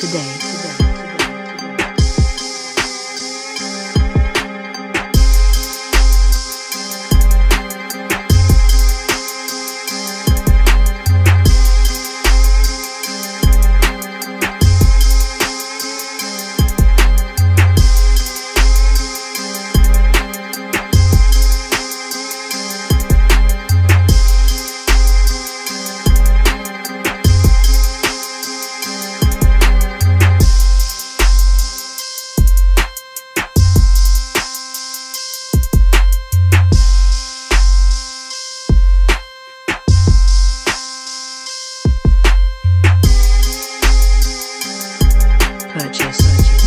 today.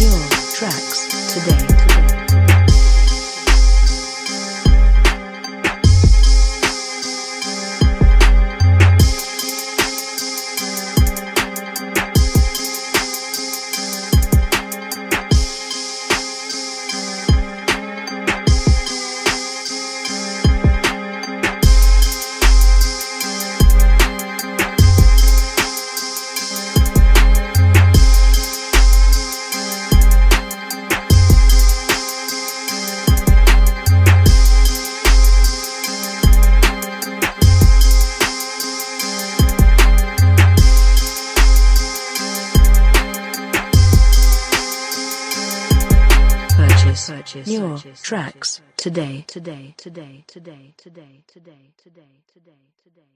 your tracks today. Purchase your tracks today. Today, today, today, today, today, today, today, today.